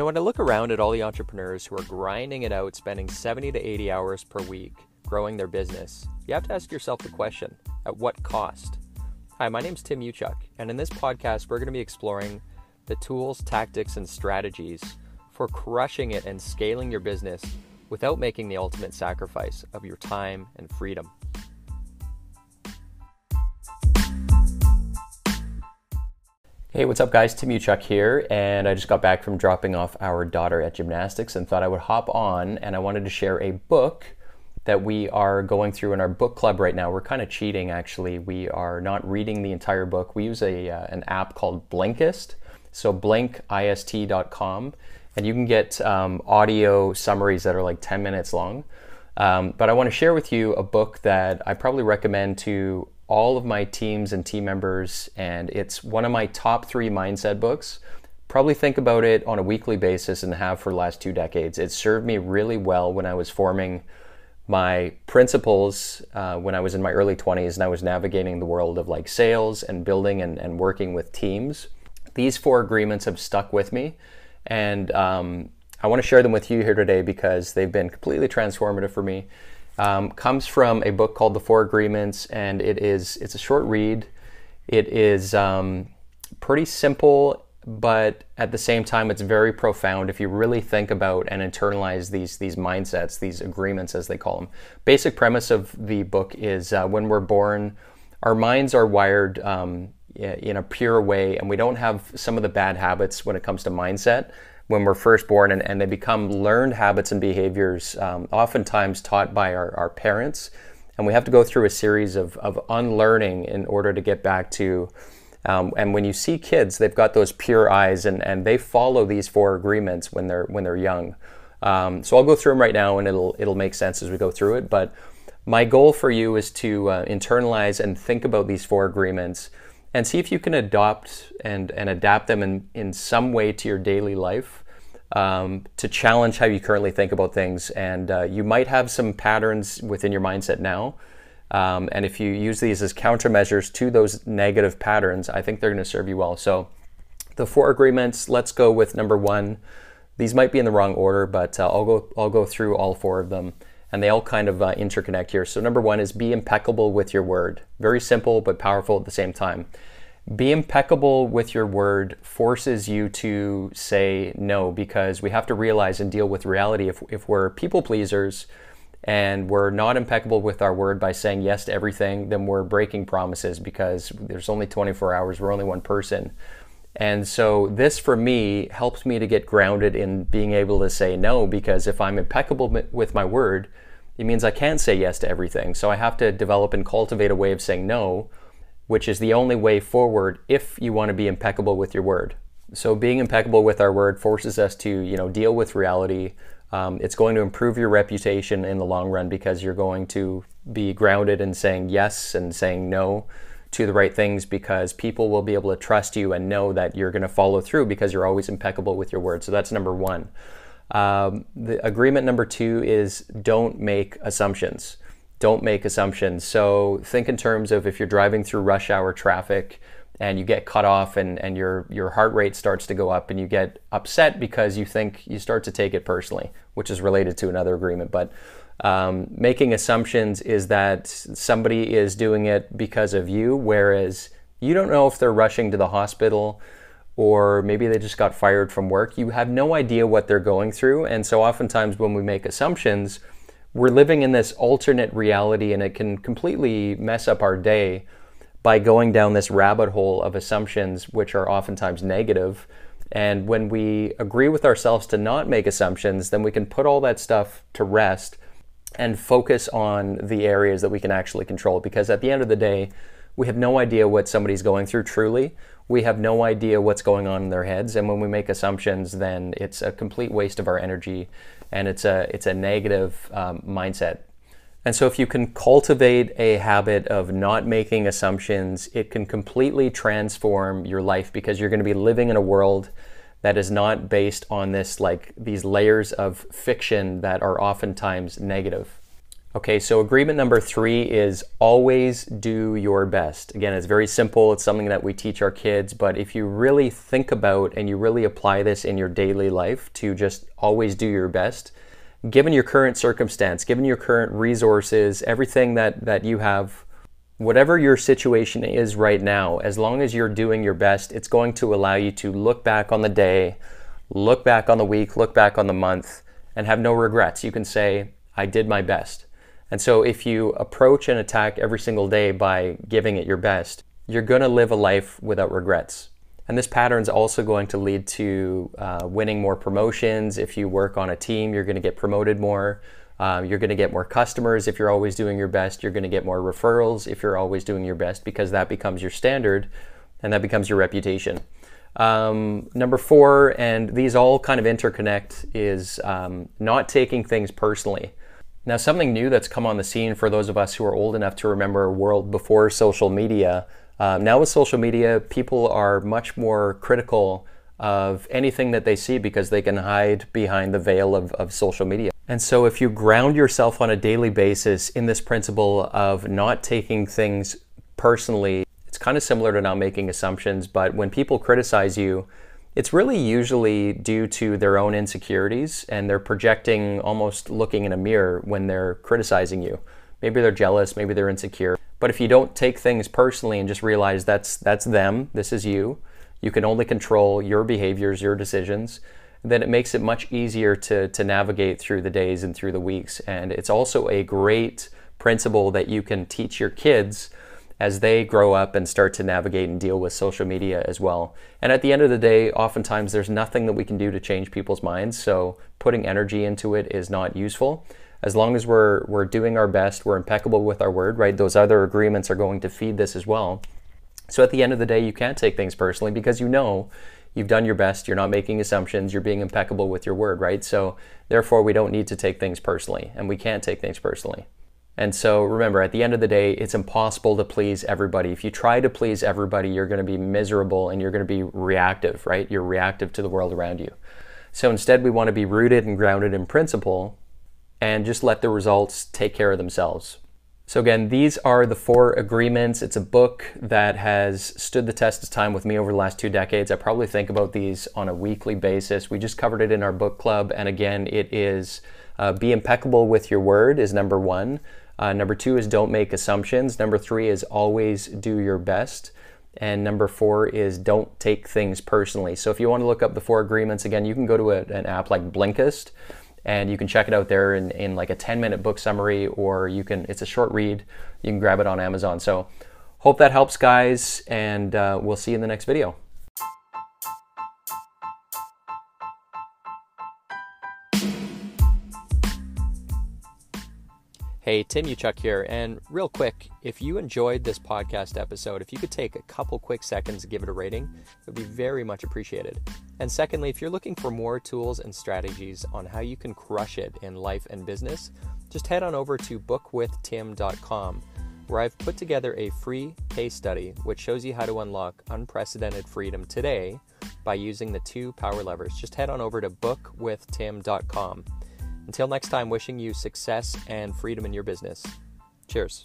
know, when I look around at all the entrepreneurs who are grinding it out, spending 70 to 80 hours per week growing their business, you have to ask yourself the question at what cost? Hi, my name's Tim Yewchuk, and in this podcast, we're going to be exploring the tools, tactics, and strategies for crushing it and scaling your business without making the ultimate sacrifice of your time and freedom. Hey, what's up, guys? Tim Yewchuk here, and I just got back from dropping off our daughter at gymnastics and thought I would hop on and I wanted to share a book that we are going through in our book club right now. We're kind of cheating, actually. We are not reading the entire book. We use a uh, an app called Blinkist, so blinkist.com, and you can get um, audio summaries that are like 10 minutes long. Um, but I want to share with you a book that I probably recommend to all of my teams and team members, and it's one of my top three mindset books. Probably think about it on a weekly basis and have for the last two decades. It served me really well when I was forming my principles uh, when I was in my early 20s and I was navigating the world of like sales and building and, and working with teams. These four agreements have stuck with me, and um, I want to share them with you here today because they've been completely transformative for me um, comes from a book called The Four Agreements, and it is it's a short read. It is um, pretty simple, but at the same time, it's very profound if you really think about and internalize these these mindsets, these agreements as they call them. Basic premise of the book is uh, when we're born, our minds are wired. Um, in a pure way, and we don't have some of the bad habits when it comes to mindset when we're first born, and, and they become learned habits and behaviors, um, oftentimes taught by our, our parents. And we have to go through a series of, of unlearning in order to get back to. Um, and when you see kids, they've got those pure eyes, and, and they follow these four agreements when they're when they're young. Um, so I'll go through them right now, and it'll it'll make sense as we go through it. But my goal for you is to uh, internalize and think about these four agreements and see if you can adopt and, and adapt them in, in some way to your daily life um, to challenge how you currently think about things. And uh, you might have some patterns within your mindset now. Um, and if you use these as countermeasures to those negative patterns, I think they're going to serve you well. So, the four agreements, let's go with number one. These might be in the wrong order, but uh, I'll, go, I'll go through all four of them and they all kind of uh, interconnect here. So, number one is be impeccable with your word. Very simple, but powerful at the same time. Be impeccable with your word forces you to say no because we have to realize and deal with reality. If, if we're people pleasers and we're not impeccable with our word by saying yes to everything, then we're breaking promises because there's only 24 hours, we're only one person. And so, this for me helps me to get grounded in being able to say no because if I'm impeccable with my word, it means I can't say yes to everything. So, I have to develop and cultivate a way of saying no, which is the only way forward if you want to be impeccable with your word. So, being impeccable with our word forces us to, you know, deal with reality. Um, it's going to improve your reputation in the long run because you're going to be grounded in saying yes and saying no to the right things because people will be able to trust you and know that you're going to follow through because you're always impeccable with your word. So that's number one. Um, the agreement number two is don't make assumptions. Don't make assumptions. So think in terms of if you're driving through rush hour traffic and you get cut off and, and your, your heart rate starts to go up and you get upset because you think you start to take it personally, which is related to another agreement. But um, making assumptions is that somebody is doing it because of you, whereas you don't know if they're rushing to the hospital or maybe they just got fired from work. You have no idea what they're going through. And so, oftentimes, when we make assumptions, we're living in this alternate reality and it can completely mess up our day by going down this rabbit hole of assumptions, which are oftentimes negative. And when we agree with ourselves to not make assumptions, then we can put all that stuff to rest and focus on the areas that we can actually control. Because at the end of the day, we have no idea what somebody's going through truly. We have no idea what's going on in their heads. And when we make assumptions, then it's a complete waste of our energy and it's a, it's a negative um, mindset. And so, if you can cultivate a habit of not making assumptions, it can completely transform your life because you're going to be living in a world that is not based on this like these layers of fiction that are oftentimes negative. Okay, so agreement number three is always do your best. Again, it's very simple. It's something that we teach our kids, but if you really think about and you really apply this in your daily life to just always do your best, given your current circumstance, given your current resources, everything that, that you have, whatever your situation is right now, as long as you're doing your best, it's going to allow you to look back on the day, look back on the week, look back on the month, and have no regrets. You can say, I did my best. And so if you approach an attack every single day by giving it your best, you're going to live a life without regrets. And this pattern is also going to lead to uh, winning more promotions. If you work on a team, you're going to get promoted more. Um, you're going to get more customers if you're always doing your best. You're going to get more referrals if you're always doing your best because that becomes your standard and that becomes your reputation. Um, number four, and these all kind of interconnect, is um, not taking things personally. Now, something new that's come on the scene for those of us who are old enough to remember a world before social media. Uh, now, with social media, people are much more critical of anything that they see because they can hide behind the veil of, of social media. And so, if you ground yourself on a daily basis in this principle of not taking things personally, it's kind of similar to not making assumptions, but when people criticize you, it's really usually due to their own insecurities and they're projecting almost looking in a mirror when they're criticizing you. Maybe they're jealous, maybe they're insecure. But if you don't take things personally and just realize that's that's them, this is you, you can only control your behaviors, your decisions, then it makes it much easier to to navigate through the days and through the weeks. And it's also a great principle that you can teach your kids as they grow up and start to navigate and deal with social media as well. And at the end of the day, oftentimes there's nothing that we can do to change people's minds, so putting energy into it is not useful. As long as we're we're doing our best, we're impeccable with our word, right? Those other agreements are going to feed this as well. So at the end of the day, you can't take things personally because you know you've done your best, you're not making assumptions, you're being impeccable with your word, right? So therefore we don't need to take things personally and we can't take things personally. And so remember, at the end of the day, it's impossible to please everybody. If you try to please everybody, you're going to be miserable and you're going to be reactive, right? You're reactive to the world around you. So instead, we want to be rooted and grounded in principle and just let the results take care of themselves. So, again, these are the four agreements. It's a book that has stood the test of time with me over the last two decades. I probably think about these on a weekly basis. We just covered it in our book club. And again, it is uh, be impeccable with your word, is number one. Uh, number two is don't make assumptions. Number three is always do your best. And number four is don't take things personally. So if you want to look up the four agreements, again, you can go to a, an app like Blinkist and you can check it out there in, in like a 10 minute book summary or you can, it's a short read. You can grab it on Amazon. So hope that helps, guys, and uh, we'll see you in the next video. Hey, Tim Yewchuk here. And real quick, if you enjoyed this podcast episode, if you could take a couple quick seconds to give it a rating, it would be very much appreciated. And secondly, if you're looking for more tools and strategies on how you can crush it in life and business, just head on over to bookwithtim.com, where I've put together a free case study which shows you how to unlock unprecedented freedom today by using the two power levers. Just head on over to bookwithtim.com. Until next time, wishing you success and freedom in your business. Cheers.